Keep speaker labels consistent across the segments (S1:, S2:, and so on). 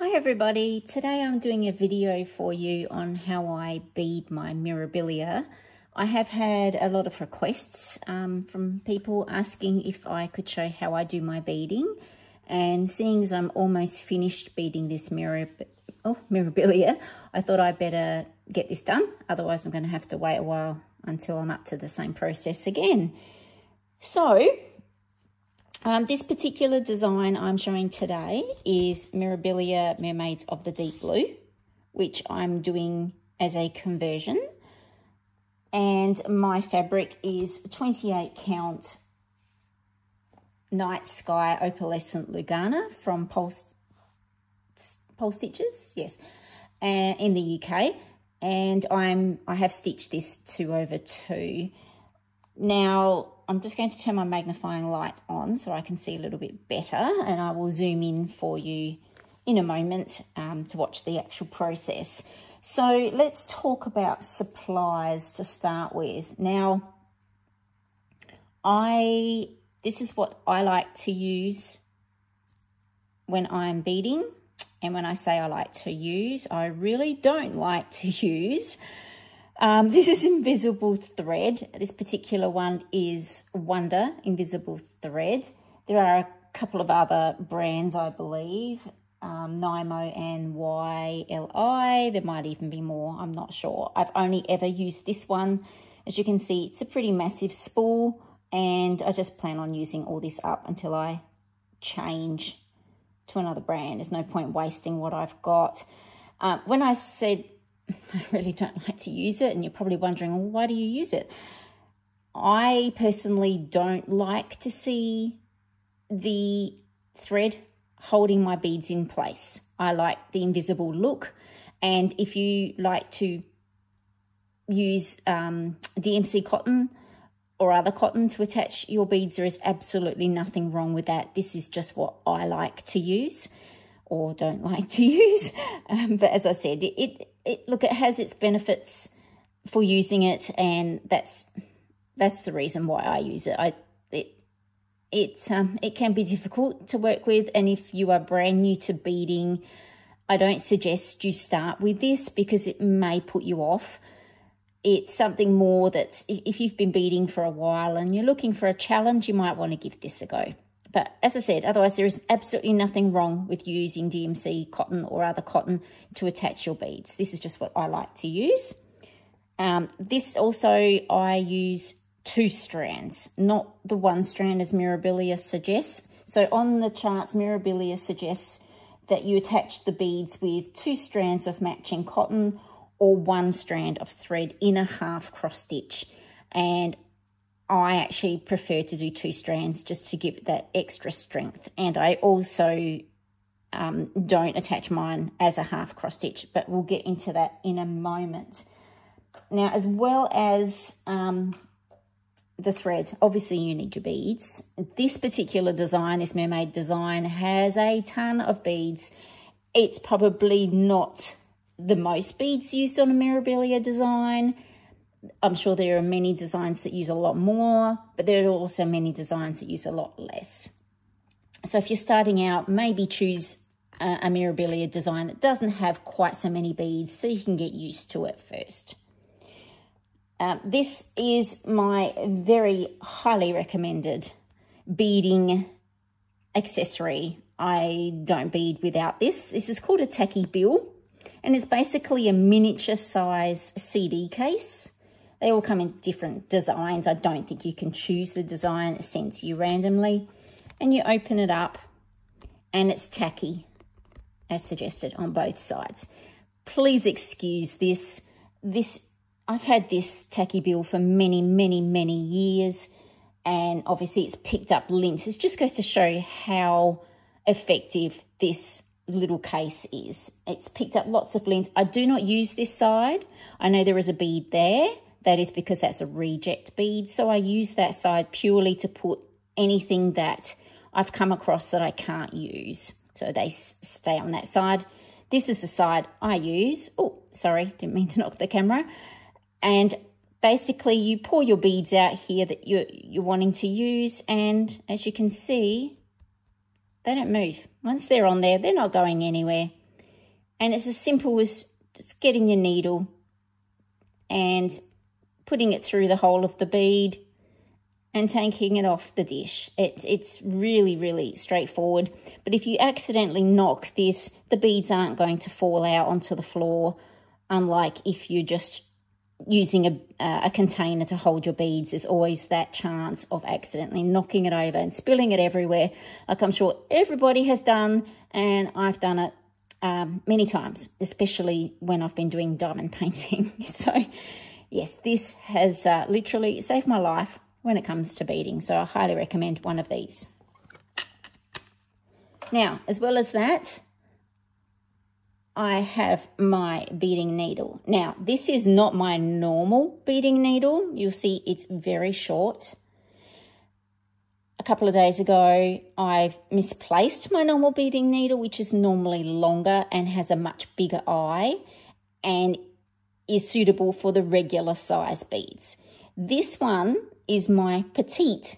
S1: Hi everybody, today I'm doing a video for you on how I bead my Mirabilia. I have had a lot of requests um, from people asking if I could show how I do my beading and seeing as I'm almost finished beading this Mirab oh, Mirabilia, I thought I'd better get this done, otherwise I'm going to have to wait a while until I'm up to the same process again. So um, this particular design I'm showing today is Mirabilia Mermaids of the Deep Blue, which I'm doing as a conversion. And my fabric is 28 count Night Sky Opalescent Lugana from Pulse, Polstitches, yes, uh, in the UK. And I'm I have stitched this two over two. Now, I'm just going to turn my magnifying light on so I can see a little bit better and I will zoom in for you in a moment um, to watch the actual process. So let's talk about supplies to start with. Now, I this is what I like to use when I'm beading. And when I say I like to use, I really don't like to use um, this is invisible thread. This particular one is Wonder Invisible Thread. There are a couple of other brands, I believe, um, Nymo and YLI. There might even be more, I'm not sure. I've only ever used this one. As you can see, it's a pretty massive spool and I just plan on using all this up until I change to another brand. There's no point wasting what I've got. Uh, when I said I really don't like to use it. And you're probably wondering, well, why do you use it? I personally don't like to see the thread holding my beads in place. I like the invisible look. And if you like to use um, DMC cotton or other cotton to attach your beads, there is absolutely nothing wrong with that. This is just what I like to use or don't like to use. Um, but as I said, it, it, it, look, it has its benefits for using it, and that's that's the reason why I use it. I it it um it can be difficult to work with, and if you are brand new to beading, I don't suggest you start with this because it may put you off. It's something more that if you've been beading for a while and you're looking for a challenge, you might want to give this a go. But as I said, otherwise there is absolutely nothing wrong with using DMC cotton or other cotton to attach your beads. This is just what I like to use. Um, this also, I use two strands, not the one strand as Mirabilia suggests. So on the charts, Mirabilia suggests that you attach the beads with two strands of matching cotton or one strand of thread in a half cross stitch. And I actually prefer to do two strands just to give that extra strength. And I also um, don't attach mine as a half cross stitch, but we'll get into that in a moment. Now, as well as um, the thread, obviously you need your beads. This particular design, this mermaid design, has a ton of beads. It's probably not the most beads used on a Mirabilia design, I'm sure there are many designs that use a lot more, but there are also many designs that use a lot less. So if you're starting out, maybe choose a, a Mirabilia design that doesn't have quite so many beads so you can get used to it first. Um, this is my very highly recommended beading accessory. I don't bead without this. This is called a tacky bill and it's basically a miniature size CD case they all come in different designs. I don't think you can choose the design. It sends you randomly. And you open it up and it's tacky as suggested on both sides. Please excuse this. This I've had this tacky bill for many, many, many years. And obviously it's picked up links. It just goes to show how effective this little case is. It's picked up lots of links. I do not use this side. I know there is a bead there that is because that's a reject bead. So I use that side purely to put anything that I've come across that I can't use. So they stay on that side. This is the side I use. Oh, sorry, didn't mean to knock the camera. And basically you pour your beads out here that you're, you're wanting to use. And as you can see, they don't move. Once they're on there, they're not going anywhere. And it's as simple as just getting your needle and putting it through the hole of the bead and taking it off the dish. It, it's really, really straightforward. But if you accidentally knock this, the beads aren't going to fall out onto the floor, unlike if you're just using a, a container to hold your beads. There's always that chance of accidentally knocking it over and spilling it everywhere, like I'm sure everybody has done, and I've done it um, many times, especially when I've been doing diamond painting. so, yes, this has uh, literally saved my life when it comes to beading. So I highly recommend one of these. Now, as well as that, I have my beading needle. Now, this is not my normal beading needle. You'll see it's very short. A couple of days ago, I've misplaced my normal beading needle, which is normally longer and has a much bigger eye and is suitable for the regular size beads. This one is my petite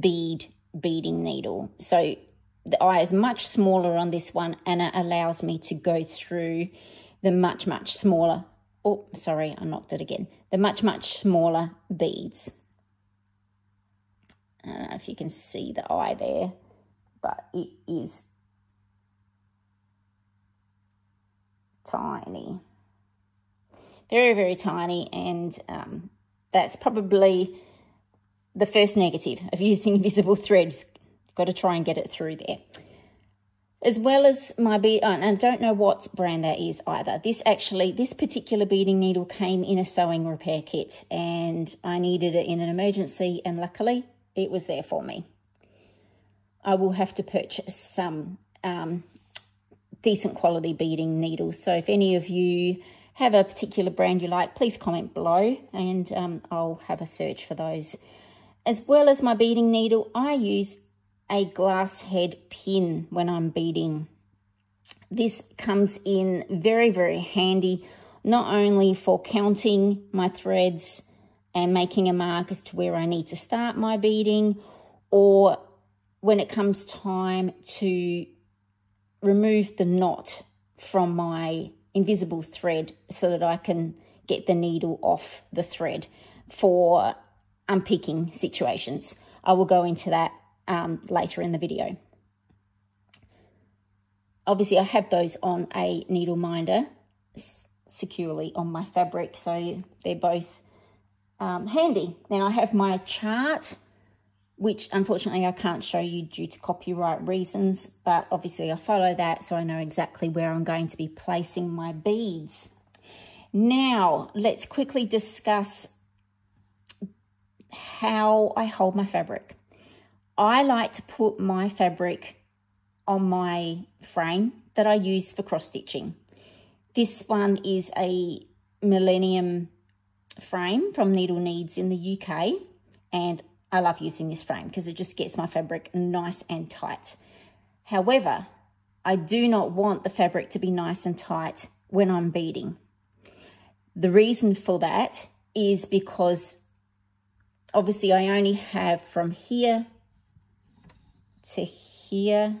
S1: bead beading needle. So the eye is much smaller on this one and it allows me to go through the much, much smaller, oh, sorry, I knocked it again, the much, much smaller beads. I don't know if you can see the eye there, but it is tiny. Very, very tiny and um, that's probably the first negative of using invisible threads. Got to try and get it through there. As well as my bead, oh, and I don't know what brand that is either. This actually, this particular beading needle came in a sewing repair kit and I needed it in an emergency and luckily it was there for me. I will have to purchase some um, decent quality beading needles. So if any of you have a particular brand you like, please comment below and um, I'll have a search for those. As well as my beading needle, I use a glass head pin when I'm beading. This comes in very, very handy, not only for counting my threads and making a mark as to where I need to start my beading, or when it comes time to remove the knot from my invisible thread so that I can get the needle off the thread for unpicking situations. I will go into that um, later in the video. Obviously, I have those on a needle minder securely on my fabric, so they're both um, handy. Now, I have my chart, which unfortunately I can't show you due to copyright reasons, but obviously I follow that so I know exactly where I'm going to be placing my beads. Now, let's quickly discuss how I hold my fabric. I like to put my fabric on my frame that I use for cross stitching. This one is a Millennium frame from Needle Needs in the UK and I love using this frame because it just gets my fabric nice and tight. However, I do not want the fabric to be nice and tight when I'm beading. The reason for that is because obviously I only have from here to here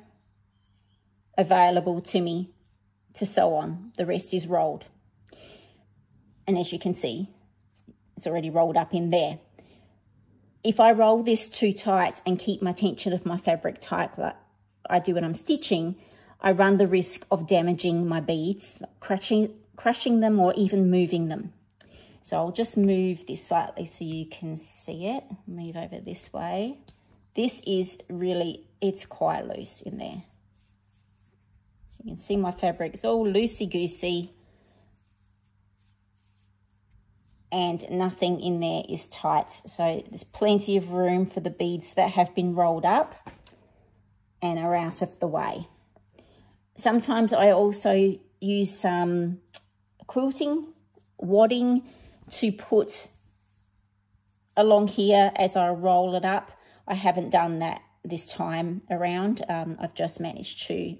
S1: available to me to sew on. The rest is rolled. And as you can see, it's already rolled up in there. If I roll this too tight and keep my tension of my fabric tight like I do when I'm stitching, I run the risk of damaging my beads, crushing, crushing them or even moving them. So I'll just move this slightly so you can see it. Move over this way. This is really, it's quite loose in there. So you can see my fabric is all loosey-goosey. And nothing in there is tight. So there's plenty of room for the beads that have been rolled up and are out of the way. Sometimes I also use some quilting, wadding, to put along here as I roll it up. I haven't done that this time around. Um, I've just managed to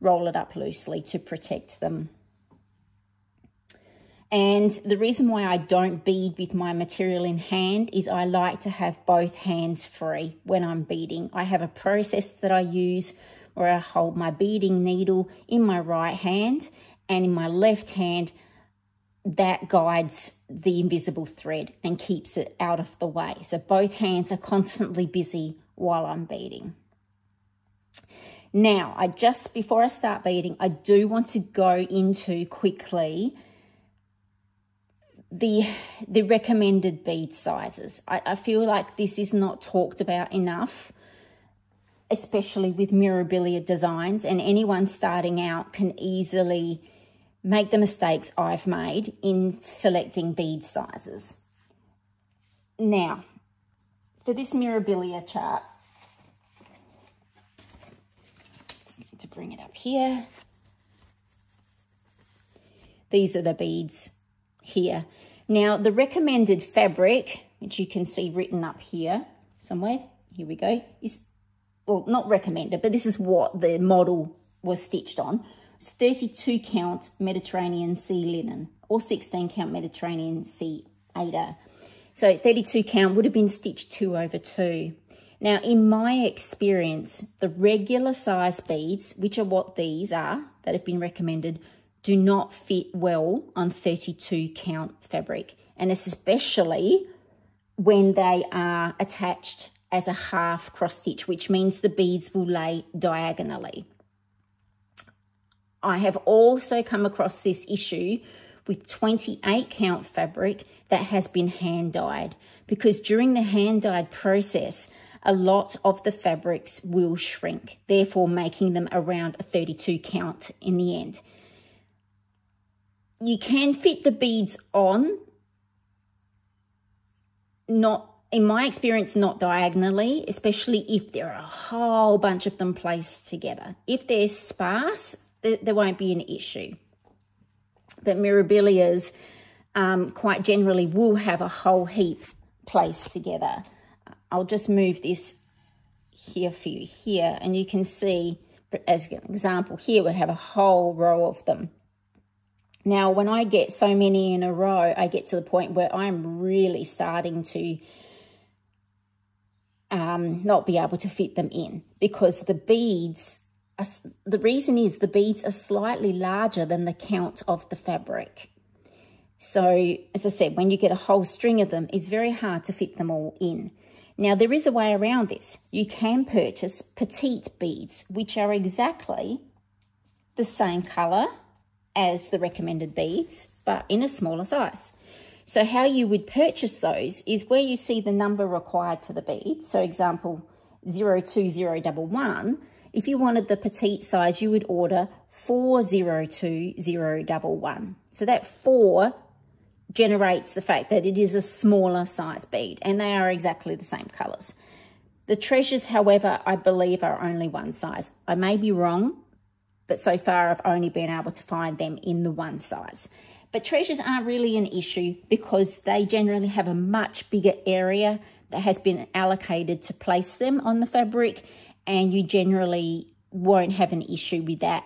S1: roll it up loosely to protect them. And the reason why I don't bead with my material in hand is I like to have both hands free when I'm beading. I have a process that I use where I hold my beading needle in my right hand and in my left hand, that guides the invisible thread and keeps it out of the way. So both hands are constantly busy while I'm beading. Now, I just before I start beading, I do want to go into quickly the the recommended bead sizes. I, I feel like this is not talked about enough, especially with Mirabilia designs, and anyone starting out can easily make the mistakes I've made in selecting bead sizes. Now, for this Mirabilia chart, just need to bring it up here. These are the beads here. Now, the recommended fabric, which you can see written up here somewhere, here we go, is, well, not recommended, but this is what the model was stitched on. It's 32 count Mediterranean sea linen or 16 count Mediterranean sea Aida. So 32 count would have been stitched two over two. Now, in my experience, the regular size beads, which are what these are that have been recommended, do not fit well on 32 count fabric. And especially when they are attached as a half cross stitch, which means the beads will lay diagonally. I have also come across this issue with 28 count fabric that has been hand dyed because during the hand dyed process, a lot of the fabrics will shrink, therefore making them around a 32 count in the end. You can fit the beads on, not in my experience, not diagonally, especially if there are a whole bunch of them placed together. If they're sparse, there won't be an issue. But Mirabilias um, quite generally will have a whole heap placed together. I'll just move this here for you here and you can see as an example here we have a whole row of them. Now when I get so many in a row I get to the point where I'm really starting to um, not be able to fit them in because the beads are, the reason is the beads are slightly larger than the count of the fabric. So as I said, when you get a whole string of them, it's very hard to fit them all in. Now, there is a way around this. You can purchase petite beads, which are exactly the same colour as the recommended beads, but in a smaller size. So how you would purchase those is where you see the number required for the bead. So example 02011, if you wanted the petite size, you would order 402011. So that 4 generates the fact that it is a smaller size bead and they are exactly the same colours. The treasures, however, I believe are only one size. I may be wrong, but so far I've only been able to find them in the one size. But treasures aren't really an issue because they generally have a much bigger area that has been allocated to place them on the fabric and you generally won't have an issue with that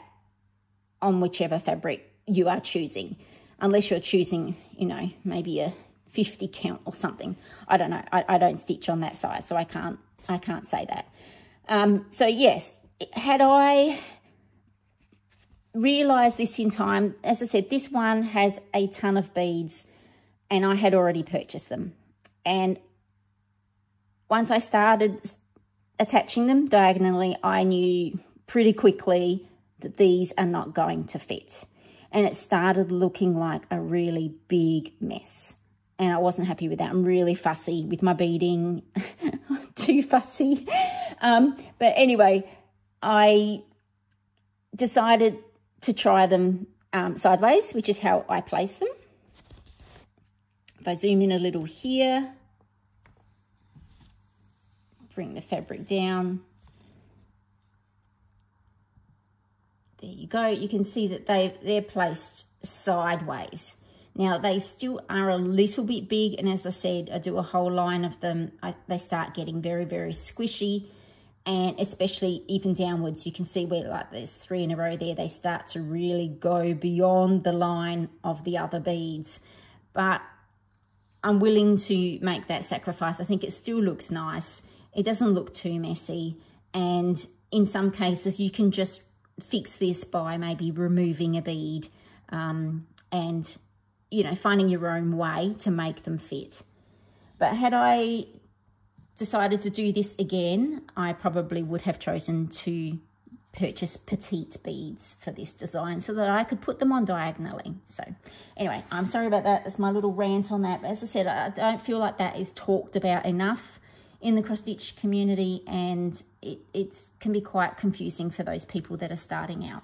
S1: on whichever fabric you are choosing unless you're choosing, you know, maybe a 50 count or something. I don't know. I, I don't stitch on that size, so I can't I can't say that. Um, so yes, had I realized this in time, as I said, this one has a ton of beads and I had already purchased them. And once I started attaching them diagonally, I knew pretty quickly that these are not going to fit and it started looking like a really big mess. And I wasn't happy with that. I'm really fussy with my beading, too fussy. Um, but anyway, I decided to try them um, sideways, which is how I place them. If I zoom in a little here, bring the fabric down, There you go. You can see that they, they're placed sideways. Now, they still are a little bit big, and as I said, I do a whole line of them. I, they start getting very, very squishy, and especially even downwards, you can see where like there's three in a row there, they start to really go beyond the line of the other beads. But I'm willing to make that sacrifice. I think it still looks nice. It doesn't look too messy, and in some cases, you can just fix this by maybe removing a bead um, and, you know, finding your own way to make them fit. But had I decided to do this again, I probably would have chosen to purchase petite beads for this design so that I could put them on diagonally. So anyway, I'm sorry about that. That's my little rant on that. But as I said, I don't feel like that is talked about enough in the cross stitch community and it it's, can be quite confusing for those people that are starting out.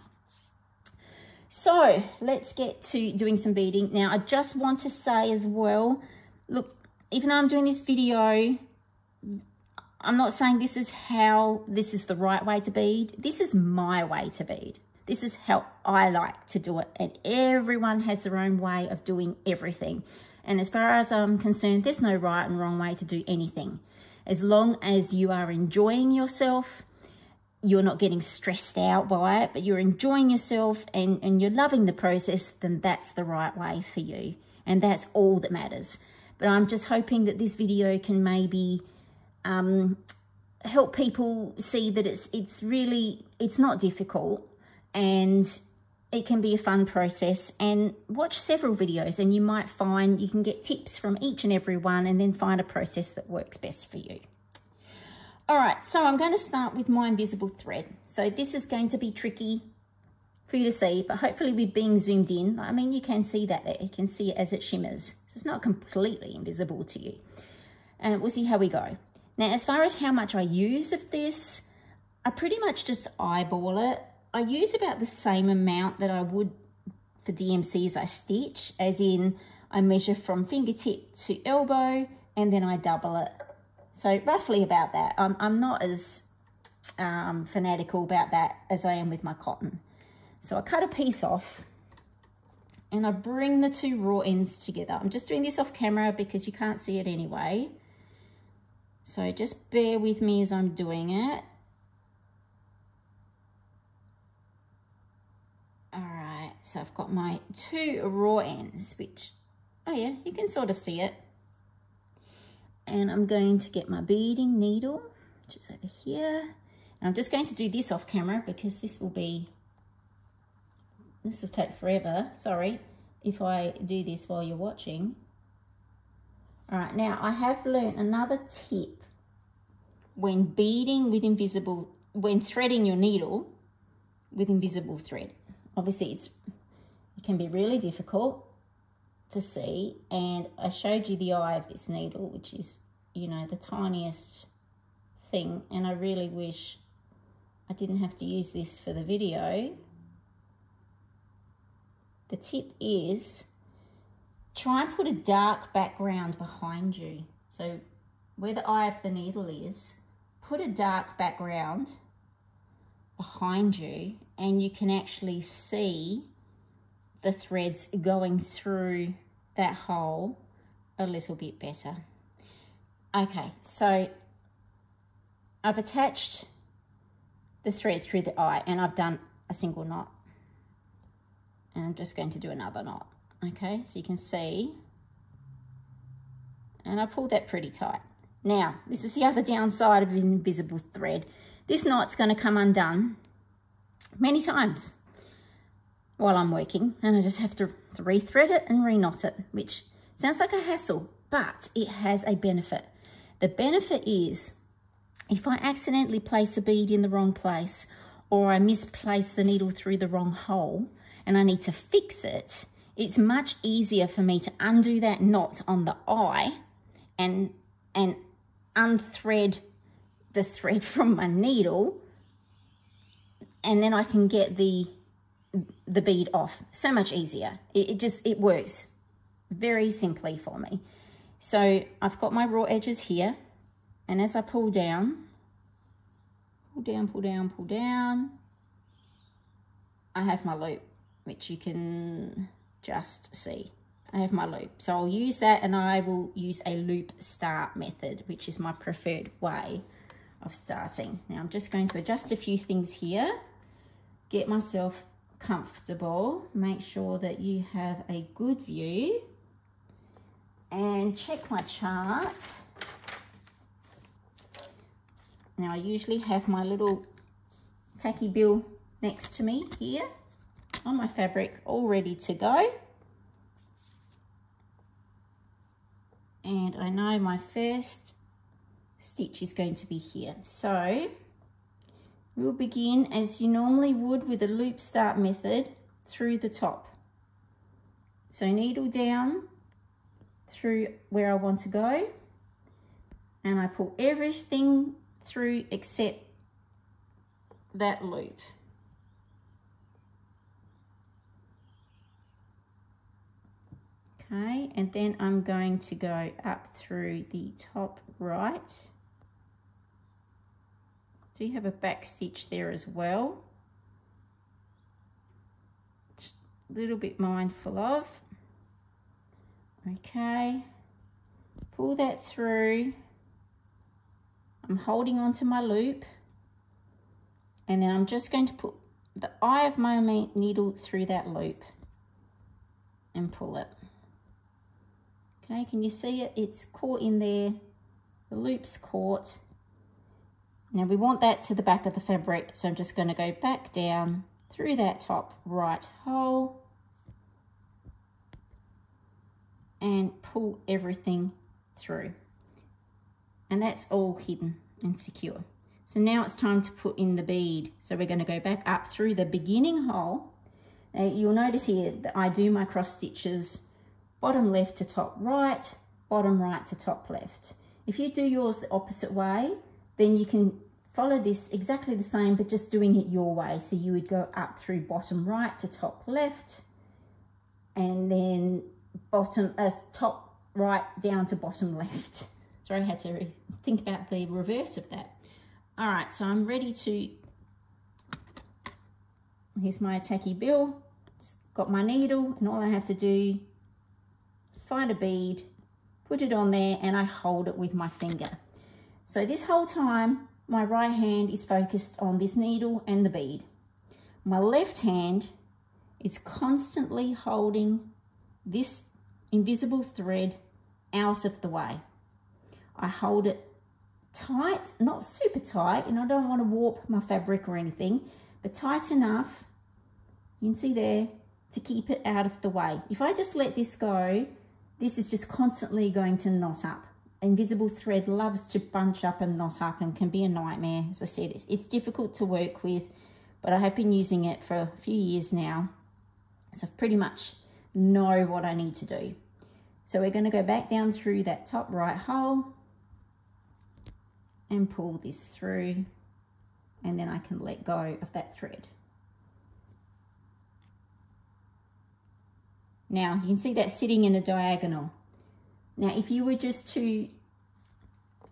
S1: So let's get to doing some beading. Now I just want to say as well, look, even though I'm doing this video, I'm not saying this is how, this is the right way to bead. This is my way to bead. This is how I like to do it. And everyone has their own way of doing everything. And as far as I'm concerned, there's no right and wrong way to do anything. As long as you are enjoying yourself, you're not getting stressed out by it, but you're enjoying yourself and, and you're loving the process, then that's the right way for you. And that's all that matters. But I'm just hoping that this video can maybe um, help people see that it's it's really it's not difficult and it can be a fun process and watch several videos and you might find you can get tips from each and every one and then find a process that works best for you. All right, so I'm going to start with my invisible thread. So this is going to be tricky for you to see, but hopefully with being zoomed in, I mean, you can see that there. You can see it as it shimmers. So it's not completely invisible to you. And we'll see how we go. Now, as far as how much I use of this, I pretty much just eyeball it. I use about the same amount that I would for DMCs I stitch, as in I measure from fingertip to elbow and then I double it. So roughly about that. I'm, I'm not as um, fanatical about that as I am with my cotton. So I cut a piece off and I bring the two raw ends together. I'm just doing this off camera because you can't see it anyway. So just bear with me as I'm doing it. All right, so I've got my two raw ends, which, oh yeah, you can sort of see it. And I'm going to get my beading needle, which is over here. And I'm just going to do this off camera because this will be, this will take forever, sorry, if I do this while you're watching. All right, now I have learned another tip when beading with invisible, when threading your needle with invisible thread. Obviously, it's it can be really difficult to see, and I showed you the eye of this needle, which is, you know, the tiniest thing, and I really wish I didn't have to use this for the video. The tip is try and put a dark background behind you. So where the eye of the needle is, put a dark background behind you and you can actually see the threads going through that hole a little bit better. Okay, so I've attached the thread through the eye and I've done a single knot. And I'm just going to do another knot. Okay, so you can see, and I pulled that pretty tight. Now, this is the other downside of invisible thread. This knot's going to come undone many times while I'm working, and I just have to rethread it and reknot it, which sounds like a hassle, but it has a benefit. The benefit is if I accidentally place a bead in the wrong place or I misplace the needle through the wrong hole and I need to fix it, it's much easier for me to undo that knot on the eye and, and unthread the thread from my needle and then I can get the the bead off. So much easier. It, it, just it works very simply for me. So I've got my raw edges here and as I pull down pull down pull down pull down I have my loop which you can just see. I have my loop. So I'll use that and I will use a loop start method, which is my preferred way of starting. Now I'm just going to adjust a few things here, get myself comfortable, make sure that you have a good view and check my chart. Now I usually have my little tacky bill next to me here on my fabric all ready to go. And I know my first stitch is going to be here. So we'll begin as you normally would with a loop start method through the top. So needle down through where I want to go and I pull everything through except that loop. Okay, and then I'm going to go up through the top right. Do you have a back stitch there as well? Just a little bit mindful of. Okay, pull that through. I'm holding onto my loop and then I'm just going to put the eye of my needle through that loop and pull it. Okay, can you see it? It's caught in there. The loop's caught. Now we want that to the back of the fabric, so I'm just going to go back down through that top right hole and pull everything through. And that's all hidden and secure. So now it's time to put in the bead. So we're going to go back up through the beginning hole. Now you'll notice here that I do my cross stitches bottom left to top right, bottom right to top left. If you do yours the opposite way, then you can follow this exactly the same, but just doing it your way. So you would go up through bottom right to top left, and then bottom, uh, top right down to bottom left. Sorry, I had to think about the reverse of that. All right, so I'm ready to, here's my tacky bill, got my needle, and all I have to do find a bead, put it on there, and I hold it with my finger. So this whole time, my right hand is focused on this needle and the bead. My left hand is constantly holding this invisible thread out of the way. I hold it tight, not super tight, and I don't want to warp my fabric or anything, but tight enough, you can see there, to keep it out of the way. If I just let this go, this is just constantly going to knot up. Invisible thread loves to bunch up and knot up and can be a nightmare. As I said, it's, it's difficult to work with, but I have been using it for a few years now. So I pretty much know what I need to do. So we're going to go back down through that top right hole and pull this through and then I can let go of that thread. Now you can see that sitting in a diagonal. Now if you were just to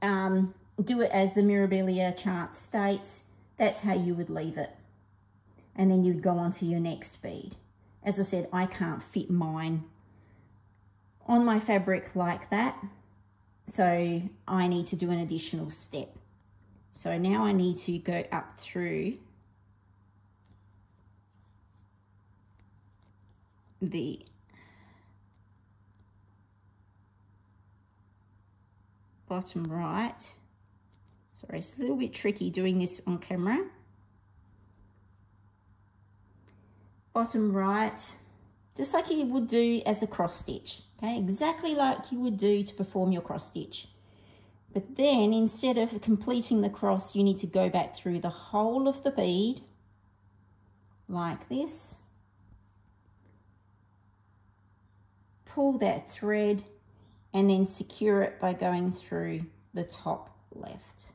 S1: um, do it as the Mirabilia chart states, that's how you would leave it. And then you'd go on to your next bead. As I said, I can't fit mine on my fabric like that. So I need to do an additional step. So now I need to go up through the bottom right. Sorry, it's a little bit tricky doing this on camera. Bottom right, just like you would do as a cross stitch, okay? Exactly like you would do to perform your cross stitch. But then instead of completing the cross, you need to go back through the hole of the bead like this. Pull that thread and then secure it by going through the top left.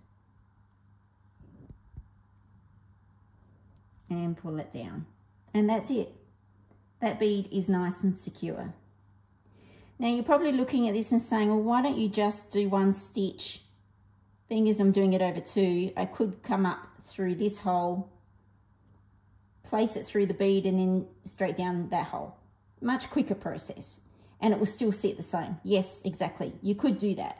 S1: And pull it down. And that's it. That bead is nice and secure. Now you're probably looking at this and saying, well, why don't you just do one stitch? Being as I'm doing it over two, I could come up through this hole, place it through the bead and then straight down that hole. Much quicker process and it will still sit the same. Yes, exactly. You could do that.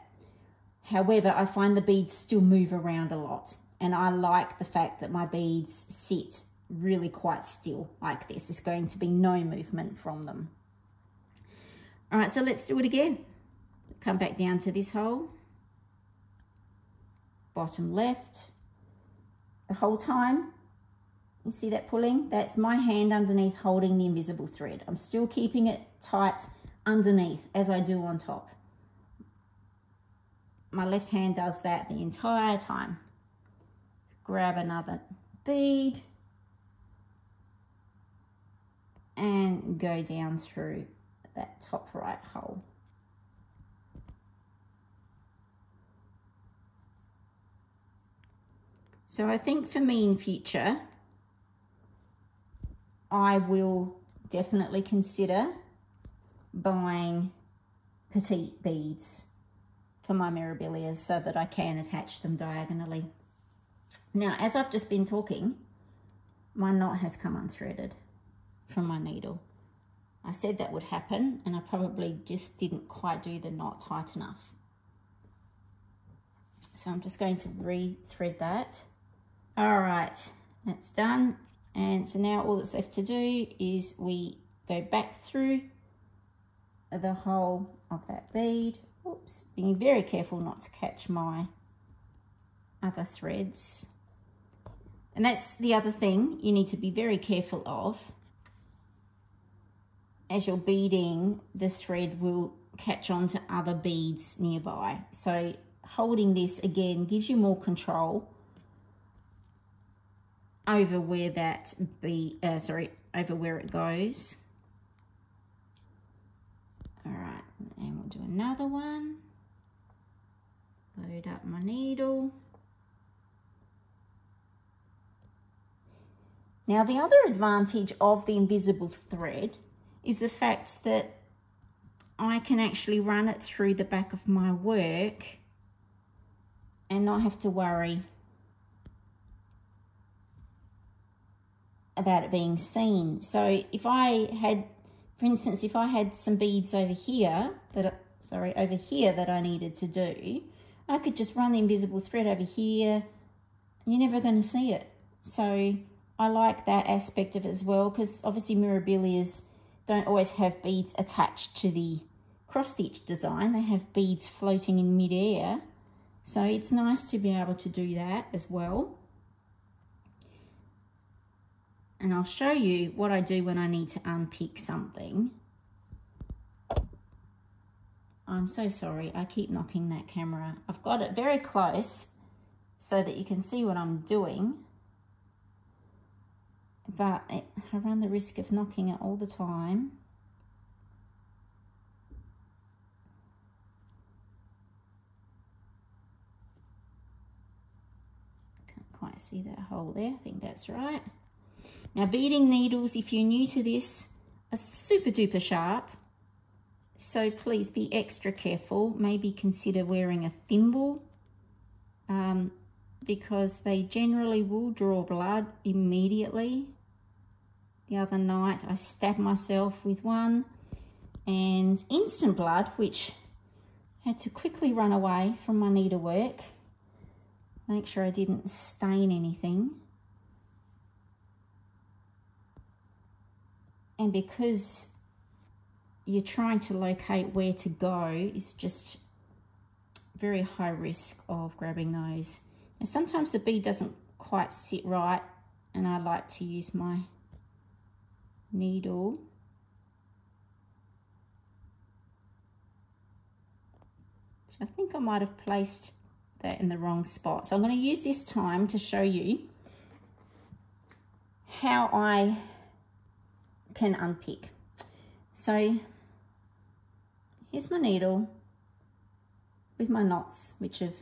S1: However, I find the beads still move around a lot and I like the fact that my beads sit really quite still like this. There's going to be no movement from them. All right, so let's do it again. Come back down to this hole. Bottom left. The whole time, You see that pulling? That's my hand underneath holding the invisible thread. I'm still keeping it tight underneath as I do on top. My left hand does that the entire time. Grab another bead and go down through that top right hole. So I think for me in future, I will definitely consider buying petite beads for my mirabilias so that I can attach them diagonally. Now, as I've just been talking, my knot has come unthreaded from my needle. I said that would happen and I probably just didn't quite do the knot tight enough. So I'm just going to re-thread that. All right, that's done. And so now all that's left to do is we go back through the hole of that bead. Oops, being very careful not to catch my other threads. And that's the other thing you need to be very careful of. As you're beading, the thread will catch on to other beads nearby. So holding this again gives you more control over where that be uh, sorry over where it goes all right and we'll do another one load up my needle now the other advantage of the invisible thread is the fact that I can actually run it through the back of my work and not have to worry about it being seen. So if I had, for instance, if I had some beads over here that, sorry, over here that I needed to do, I could just run the invisible thread over here and you're never going to see it. So I like that aspect of it as well because obviously mirabilias don't always have beads attached to the cross stitch design. They have beads floating in midair. So it's nice to be able to do that as well. And I'll show you what I do when I need to unpick something. I'm so sorry, I keep knocking that camera. I've got it very close so that you can see what I'm doing. But I run the risk of knocking it all the time. Can't quite see that hole there, I think that's right. Now beading needles, if you're new to this, are super duper sharp. So please be extra careful. Maybe consider wearing a thimble um, because they generally will draw blood immediately. The other night I stabbed myself with one and instant blood, which had to quickly run away from my needlework. Make sure I didn't stain anything. And because you're trying to locate where to go it's just very high risk of grabbing those. And sometimes the bead doesn't quite sit right and I like to use my needle I think I might have placed that in the wrong spot. So I'm going to use this time to show you how I can unpick. So here's my needle with my knots, which have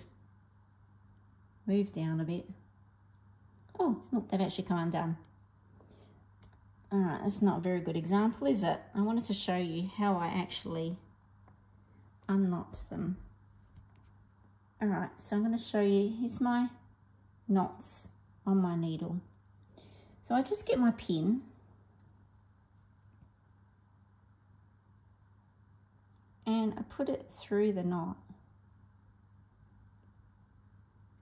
S1: moved down a bit. Oh, look, they've actually come undone. All right, that's not a very good example, is it? I wanted to show you how I actually unknot them. All right, so I'm going to show you, here's my knots on my needle. So I just get my pin and I put it through the knot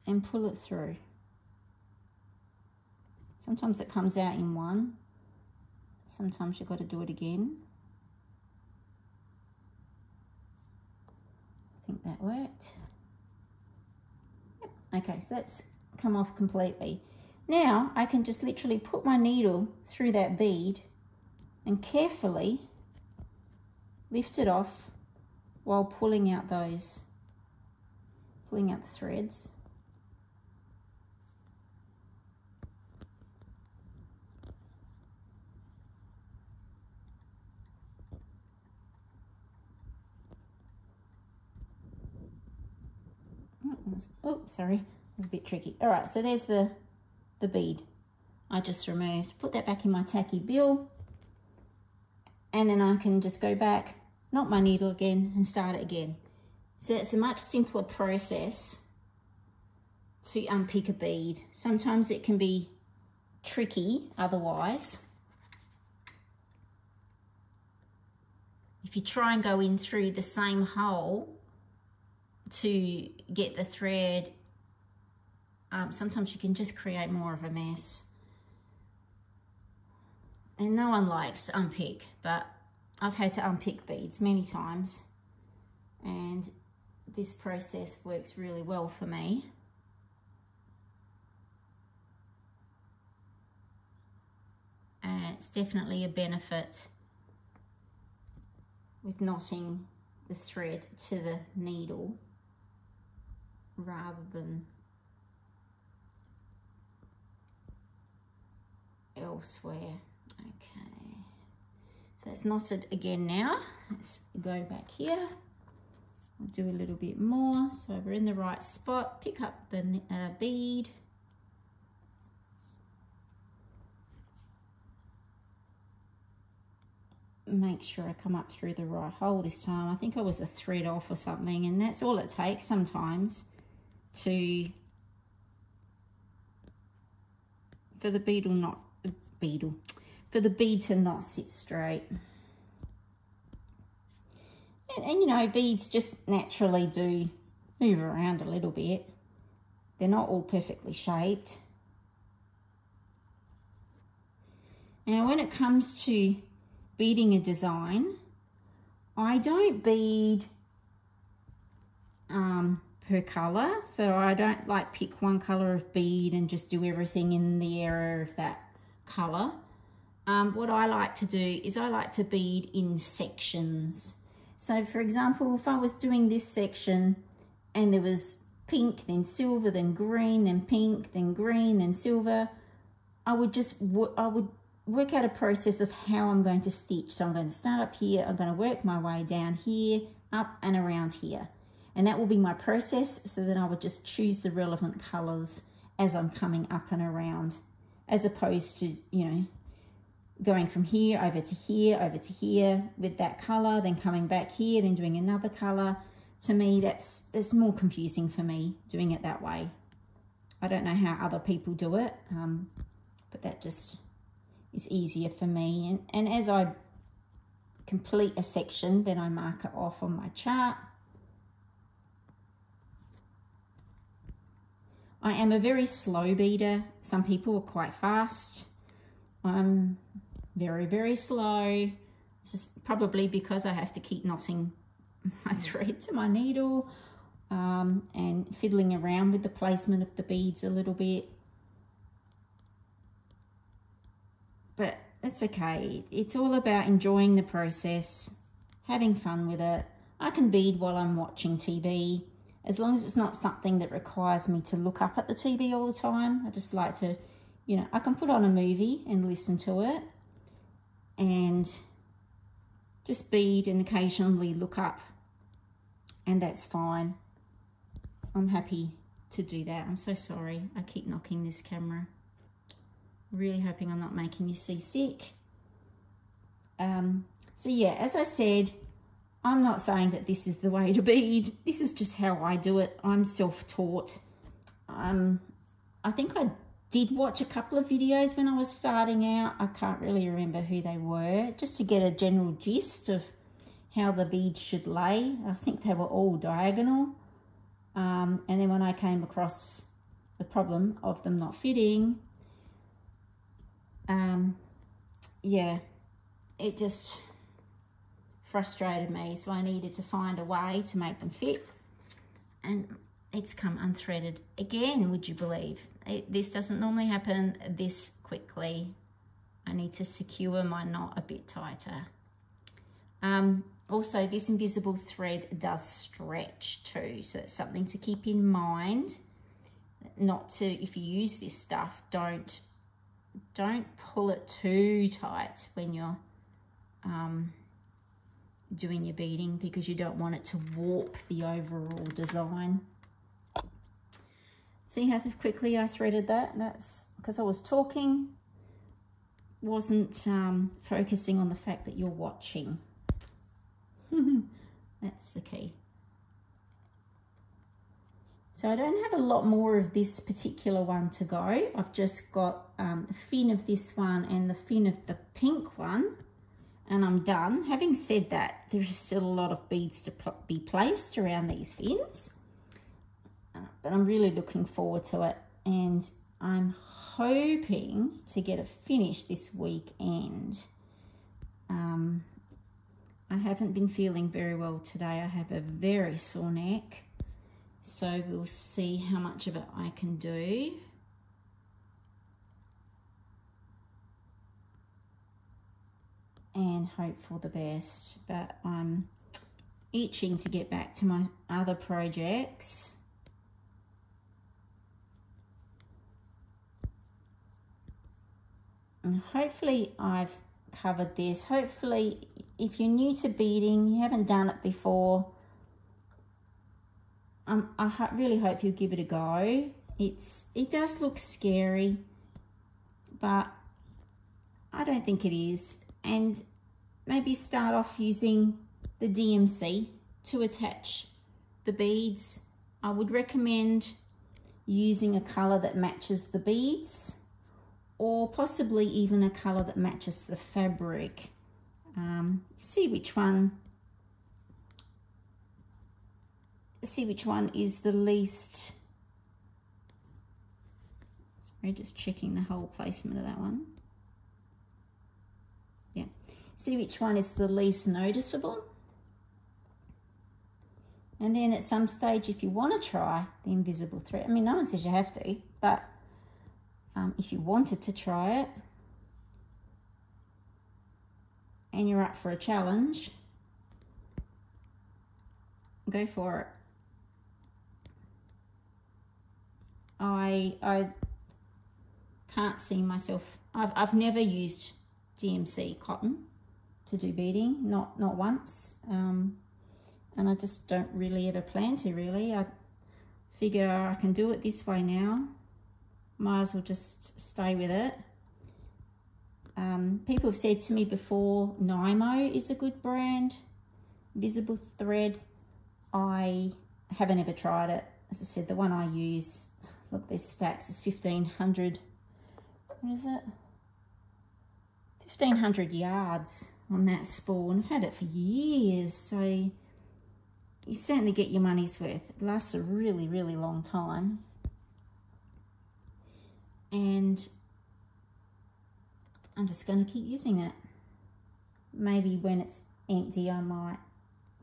S1: and pull it through. Sometimes it comes out in one, sometimes you've got to do it again. I think that worked. Yep. Okay, so that's come off completely. Now I can just literally put my needle through that bead and carefully lift it off while pulling out those, pulling out the threads. Oh, oh, sorry, it was a bit tricky. All right, so there's the, the bead I just removed. Put that back in my tacky bill. And then I can just go back, knot my needle again and start it again. So it's a much simpler process to unpick a bead. Sometimes it can be tricky otherwise. If you try and go in through the same hole to get the thread, um, sometimes you can just create more of a mess. And no one likes to unpick, but I've had to unpick beads many times. And this process works really well for me. And it's definitely a benefit with knotting the thread to the needle rather than elsewhere. Okay, so it's knotted again now. Let's go back here. I'll do a little bit more. So we're in the right spot. Pick up the uh, bead. make sure I come up through the right hole this time. I think I was a thread off or something and that's all it takes sometimes to for the beetle not beetle for the bead to not sit straight and, and you know beads just naturally do move around a little bit they're not all perfectly shaped now when it comes to beading a design I don't bead um, per color. So I don't like pick one color of bead and just do everything in the area of that color. Um, what I like to do is I like to bead in sections. So for example, if I was doing this section and there was pink, then silver, then green, then pink, then green, then silver, I would just, I would work out a process of how I'm going to stitch. So I'm going to start up here, I'm going to work my way down here, up and around here. And that will be my process so then I would just choose the relevant colors as I'm coming up and around, as opposed to, you know, going from here over to here, over to here with that color, then coming back here, then doing another color. To me, that's it's more confusing for me doing it that way. I don't know how other people do it, um, but that just is easier for me. And, and as I complete a section, then I mark it off on my chart I am a very slow beater. Some people are quite fast. I'm very, very slow. This is probably because I have to keep knotting my thread to my needle um, and fiddling around with the placement of the beads a little bit. But it's okay. It's all about enjoying the process, having fun with it. I can bead while I'm watching TV as long as it's not something that requires me to look up at the TV all the time. I just like to, you know, I can put on a movie and listen to it and just bead and occasionally look up and that's fine. I'm happy to do that. I'm so sorry. I keep knocking this camera. Really hoping I'm not making you seasick. Um, so yeah, as I said, I'm not saying that this is the way to bead. This is just how I do it. I'm self-taught. Um, I think I did watch a couple of videos when I was starting out. I can't really remember who they were, just to get a general gist of how the beads should lay. I think they were all diagonal. Um, and then when I came across the problem of them not fitting, um, yeah, it just frustrated me. So I needed to find a way to make them fit. And it's come unthreaded again, would you believe? It, this doesn't normally happen this quickly. I need to secure my knot a bit tighter. Um, also, this invisible thread does stretch too, so it's something to keep in mind. Not to, if you use this stuff, don't don't pull it too tight when you're um, doing your beading because you don't want it to warp the overall design. See how quickly I threaded that? That's because I was talking, wasn't um, focusing on the fact that you're watching. That's the key. So I don't have a lot more of this particular one to go. I've just got um, the fin of this one and the fin of the pink one and I'm done. Having said that, there is still a lot of beads to be placed around these fins, but I'm really looking forward to it and I'm hoping to get it finished this weekend. Um, I haven't been feeling very well today. I have a very sore neck. So we'll see how much of it I can do. And hope for the best. But I'm itching to get back to my other projects. Hopefully I've covered this. Hopefully, if you're new to beading, you haven't done it before, um, I ho really hope you'll give it a go. It's It does look scary, but I don't think it is. And maybe start off using the DMC to attach the beads. I would recommend using a colour that matches the beads or possibly even a colour that matches the fabric. Um, see which one see which one is the least sorry just checking the hole placement of that one yeah see which one is the least noticeable and then at some stage if you want to try the invisible thread I mean no one says you have to but um, if you wanted to try it and you're up for a challenge, go for it. I I can't see myself. I've I've never used DMC cotton to do beading, not not once, um, and I just don't really ever plan to. Really, I figure I can do it this way now might as well just stay with it. Um, people have said to me before, Nymo is a good brand. Visible Thread, I haven't ever tried it. As I said, the one I use, look, there's stacks, is 1500, what is it? 1500 yards on that spool, and I've had it for years, so you certainly get your money's worth. It lasts a really, really long time and I'm just going to keep using it. Maybe when it's empty, I might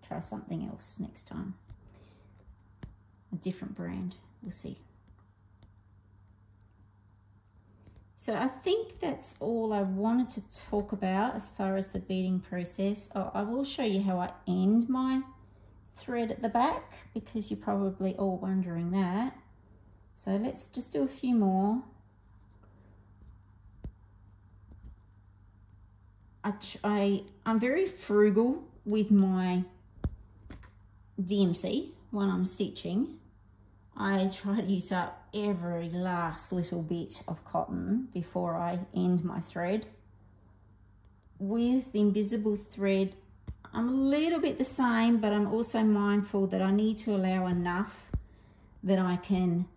S1: try something else next time. A different brand. We'll see. So I think that's all I wanted to talk about as far as the beading process. Oh, I will show you how I end my thread at the back because you're probably all wondering that. So let's just do a few more. I, I, I'm very frugal with my DMC when I'm stitching. I try to use up every last little bit of cotton before I end my thread. With the invisible thread, I'm a little bit the same, but I'm also mindful that I need to allow enough that I can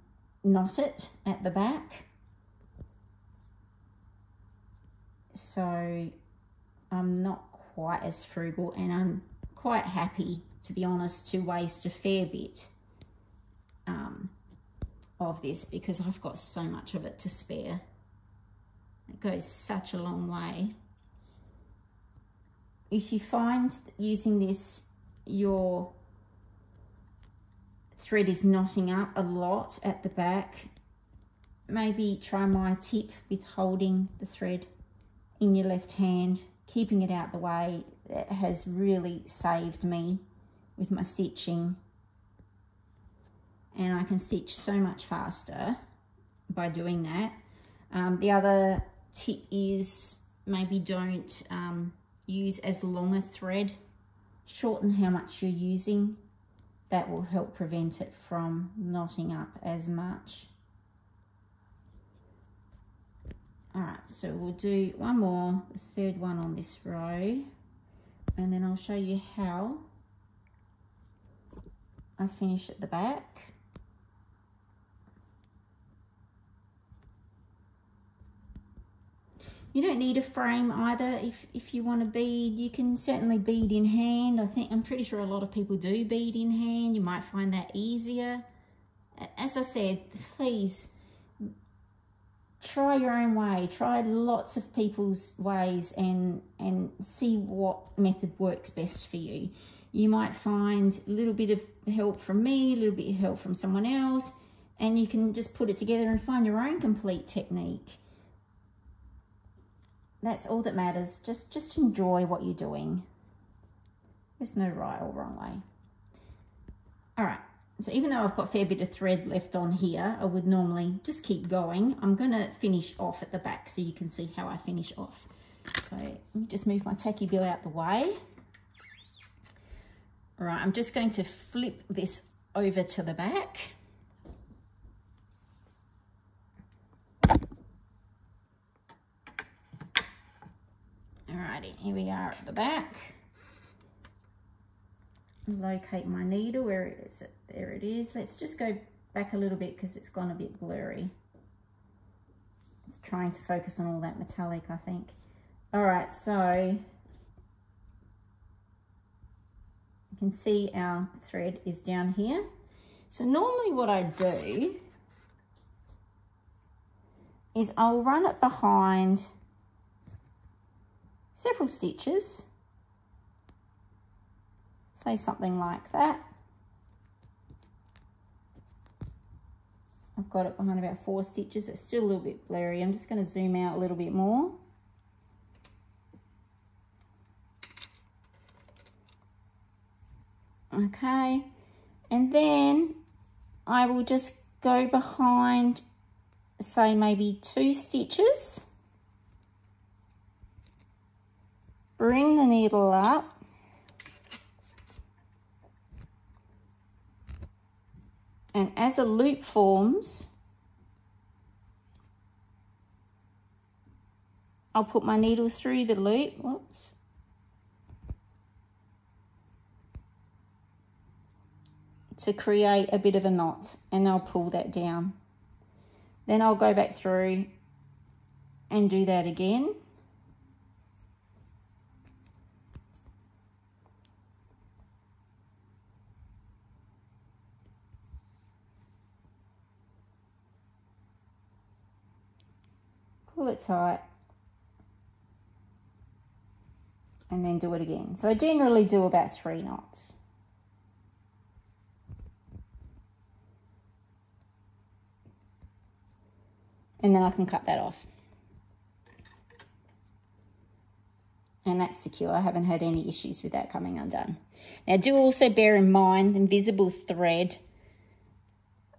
S1: knot it at the back. So I'm not quite as frugal and I'm quite happy, to be honest, to waste a fair bit um, of this because I've got so much of it to spare. It goes such a long way. If you find using this, your thread is knotting up a lot at the back, maybe try my tip with holding the thread in your left hand, keeping it out the way. Has really saved me with my stitching. And I can stitch so much faster by doing that. Um, the other tip is maybe don't um, use as long a thread. Shorten how much you're using. That will help prevent it from knotting up as much. All right, so we'll do one more, the third one on this row, and then I'll show you how I finish at the back. You don't need a frame either if, if you want to bead. You can certainly bead in hand. I think, I'm pretty sure a lot of people do bead in hand. You might find that easier. As I said, please try your own way. Try lots of people's ways and, and see what method works best for you. You might find a little bit of help from me, a little bit of help from someone else, and you can just put it together and find your own complete technique. That's all that matters. Just, just enjoy what you're doing. There's no right or wrong way. All right, so even though I've got a fair bit of thread left on here, I would normally just keep going. I'm gonna finish off at the back so you can see how I finish off. So let me just move my tacky bill out the way. All right, I'm just going to flip this over to the back. Alrighty, here we are at the back. Locate my needle, where is it? There it is. Let's just go back a little bit because it's gone a bit blurry. It's trying to focus on all that metallic, I think. All right, so you can see our thread is down here. So normally what I do is I'll run it behind several stitches, say something like that. I've got it behind about four stitches. It's still a little bit blurry. I'm just going to zoom out a little bit more. Okay, and then I will just go behind, say maybe two stitches. bring the needle up and as a loop forms I'll put my needle through the loop. Whoops. To create a bit of a knot and I'll pull that down. Then I'll go back through and do that again pull it tight, and then do it again. So I generally do about three knots. And then I can cut that off. And that's secure. I haven't had any issues with that coming undone. Now do also bear in mind invisible thread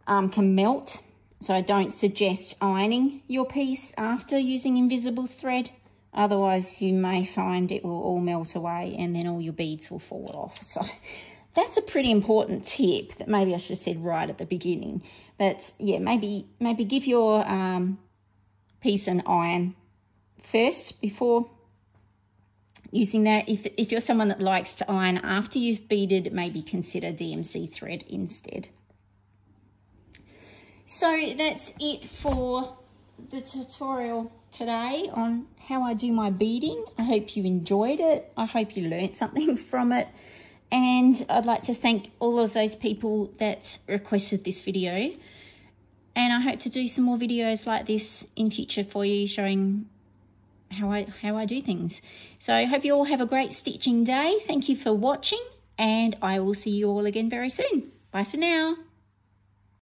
S1: um, can melt so I don't suggest ironing your piece after using invisible thread. Otherwise, you may find it will all melt away and then all your beads will fall off. So that's a pretty important tip that maybe I should have said right at the beginning. But yeah, maybe maybe give your um, piece an iron first before using that. If, if you're someone that likes to iron after you've beaded, maybe consider DMC thread instead. So that's it for the tutorial today on how I do my beading. I hope you enjoyed it. I hope you learned something from it. And I'd like to thank all of those people that requested this video. And I hope to do some more videos like this in future for you showing how I, how I do things. So I hope you all have a great stitching day. Thank you for watching and I will see you all again very soon. Bye for now.